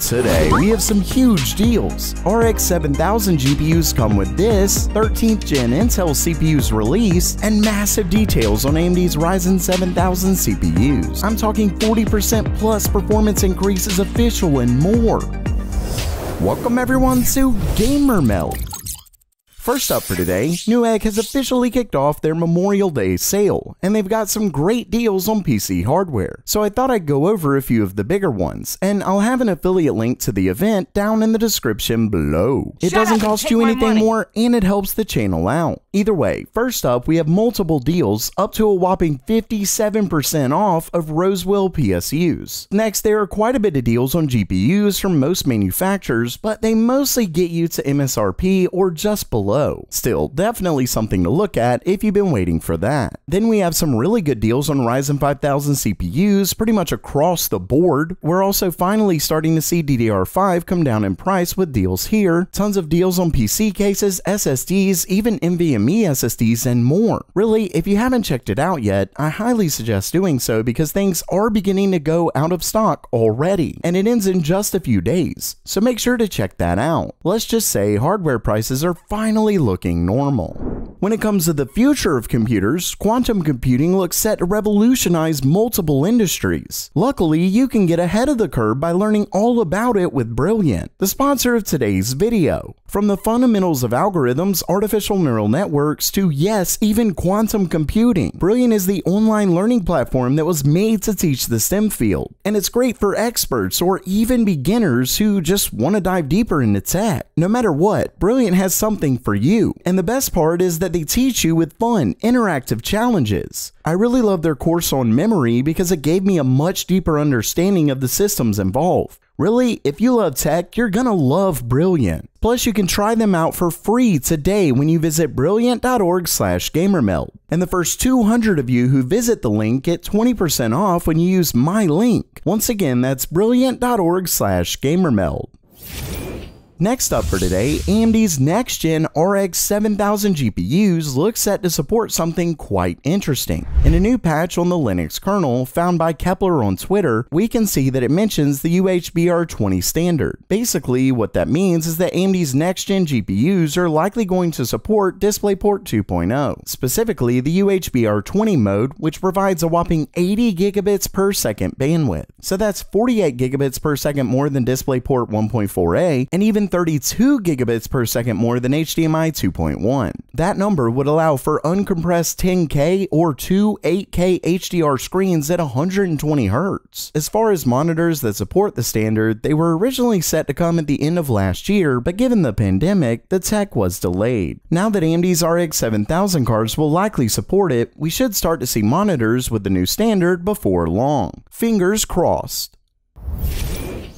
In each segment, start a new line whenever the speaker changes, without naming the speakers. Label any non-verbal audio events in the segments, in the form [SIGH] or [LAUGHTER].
Today, we have some huge deals. RX 7000 GPUs come with this, 13th gen Intel CPUs release, and massive details on AMD's Ryzen 7000 CPUs. I'm talking 40% plus performance increases official and more. Welcome everyone to Gamer Meld. First up for today, Newegg has officially kicked off their Memorial Day sale, and they've got some great deals on PC hardware. So I thought I'd go over a few of the bigger ones, and I'll have an affiliate link to the event down in the description below. It doesn't cost you anything more, and it helps the channel out. Either way, first up, we have multiple deals up to a whopping 57% off of Rosewill PSUs. Next, there are quite a bit of deals on GPUs from most manufacturers, but they mostly get you to MSRP or just below. Still, definitely something to look at if you've been waiting for that. Then we have some really good deals on Ryzen 5000 CPUs pretty much across the board. We're also finally starting to see DDR5 come down in price with deals here, tons of deals on PC cases, SSDs, even NVMe SSDs, and more. Really, if you haven't checked it out yet, I highly suggest doing so because things are beginning to go out of stock already, and it ends in just a few days. So make sure to check that out. Let's just say hardware prices are finally looking normal. When it comes to the future of computers, quantum computing looks set to revolutionize multiple industries. Luckily, you can get ahead of the curve by learning all about it with Brilliant, the sponsor of today's video. From the fundamentals of algorithms, artificial neural networks, to yes, even quantum computing, Brilliant is the online learning platform that was made to teach the STEM field. And it's great for experts or even beginners who just want to dive deeper into tech. No matter what, Brilliant has something for you. And the best part is that they teach you with fun, interactive challenges. I really love their course on memory because it gave me a much deeper understanding of the systems involved. Really, if you love tech, you're gonna love Brilliant. Plus, you can try them out for free today when you visit brilliant.org/gamermeld. And the first 200 of you who visit the link get 20% off when you use my link. Once again, that's brilliant.org/gamermeld. Next up for today, AMD's next gen RX 7000 GPUs look set to support something quite interesting. In a new patch on the Linux kernel found by Kepler on Twitter, we can see that it mentions the UHBR20 standard. Basically, what that means is that AMD's next gen GPUs are likely going to support DisplayPort 2.0, specifically the UHBR20 mode, which provides a whopping 80 gigabits per second bandwidth. So that's 48 gigabits per second more than DisplayPort 1.4a, and even 32 gigabits per second more than HDMI 2.1. That number would allow for uncompressed 10K or two 8K HDR screens at 120 Hz. As far as monitors that support the standard, they were originally set to come at the end of last year, but given the pandemic, the tech was delayed. Now that AMD's RX 7000 cards will likely support it, we should start to see monitors with the new standard before long. Fingers crossed.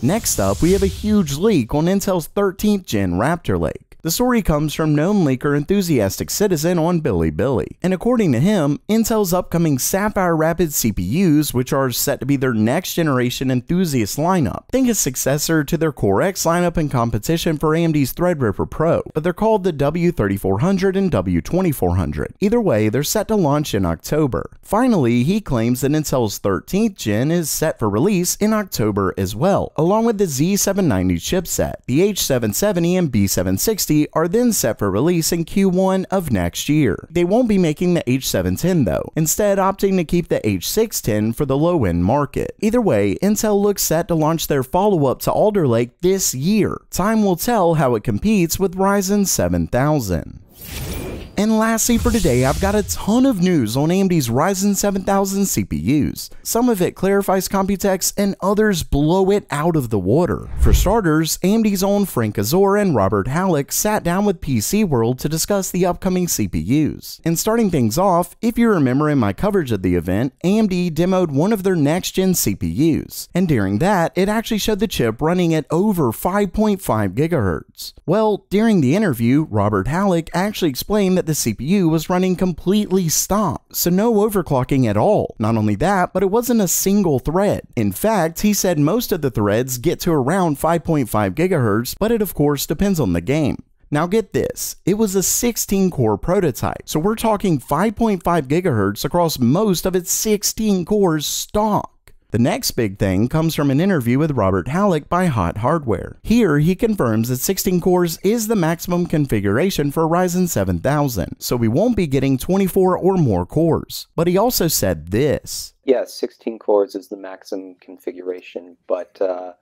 Next up, we have a huge leak on Intel's 13th gen Raptor Lake. The story comes from known leaker Enthusiastic Citizen on Bilibili, and according to him, Intel's upcoming Sapphire Rapid CPUs, which are set to be their next generation enthusiast lineup, think a successor to their Core X lineup in competition for AMD's Threadripper Pro, but they're called the W3400 and W2400. Either way, they're set to launch in October. Finally, he claims that Intel's 13th gen is set for release in October as well, along with the Z790 chipset. The H770 and B760 are then set for release in Q1 of next year. They won't be making the H710 though, instead opting to keep the H610 for the low-end market. Either way, Intel looks set to launch their follow-up to Alder Lake this year. Time will tell how it competes with Ryzen 7000. And lastly for today, I've got a ton of news on AMD's Ryzen 7000 CPUs. Some of it clarifies Computex and others blow it out of the water. For starters, AMD's own Frank Azor and Robert Hallock sat down with PC World to discuss the upcoming CPUs. And starting things off, if you remember in my coverage of the event, AMD demoed one of their next-gen CPUs. And during that, it actually showed the chip running at over 5.5 GHz. Well, during the interview, Robert Hallock actually explained that the CPU was running completely stopped, so no overclocking at all. Not only that, but it wasn't a single thread. In fact, he said most of the threads get to around 5.5 GHz, but it of course depends on the game. Now get this, it was a 16 core prototype, so we're talking 5.5 GHz across most of its 16 cores stock. The next big thing comes from an interview with Robert Hallock by Hot Hardware. Here, he confirms that 16 cores is the maximum configuration for Ryzen 7000, so we won't be getting 24 or more cores. But he also said this.
Yes, 16 cores is the maximum configuration, but uh,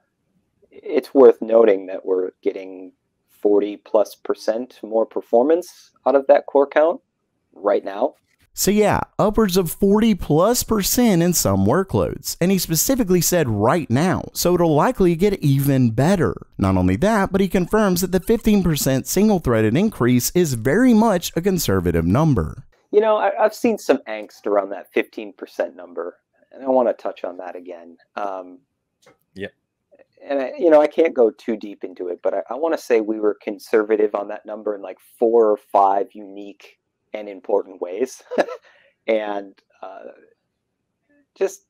it's worth noting that we're getting 40 plus percent more performance out of that core count right now.
So yeah, upwards of 40 plus percent in some workloads. And he specifically said right now, so it'll likely get even better. Not only that, but he confirms that the 15% single threaded increase is very much a conservative number.
You know, I, have seen some angst around that 15% number, and I want to touch on that again. Um,
yep.
And, I, you know, I can't go too deep into it, but I, I want to say we were conservative on that number in like four or five unique and important ways. [LAUGHS] and uh, just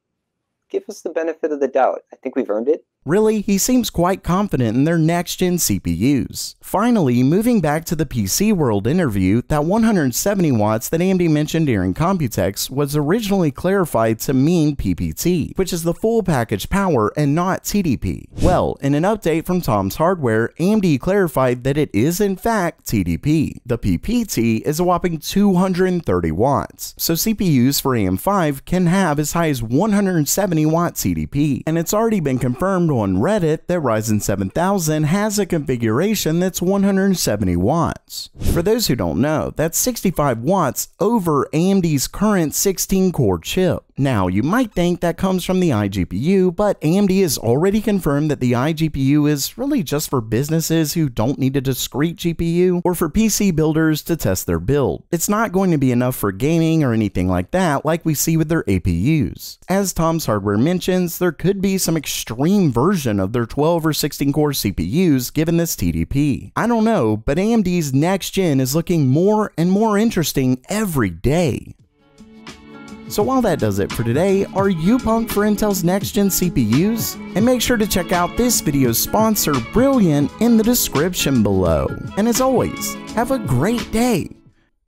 give us the benefit of the doubt. I think we've earned it.
Really, he seems quite confident in their next gen CPUs. Finally, moving back to the PC World interview, that 170 watts that AMD mentioned during Computex was originally clarified to mean PPT, which is the full package power and not TDP. Well, in an update from Tom's Hardware, AMD clarified that it is in fact TDP. The PPT is a whopping 230 watts, so CPUs for AM5 can have as high as 170 watt TDP, and it's already been confirmed on Reddit that Ryzen 7000 has a configuration that's 170 watts. For those who don't know, that's 65 watts over AMD's current 16 core chip. Now, you might think that comes from the iGPU, but AMD has already confirmed that the iGPU is really just for businesses who don't need a discrete GPU or for PC builders to test their build. It's not going to be enough for gaming or anything like that like we see with their APUs. As Tom's Hardware mentions, there could be some extreme version of their 12 or 16 core CPUs given this TDP. I don't know, but AMD's next gen is looking more and more interesting every day. So while that does it for today, are you pumped for Intel's next-gen CPUs? And make sure to check out this video's sponsor, Brilliant, in the description below. And as always, have a great day!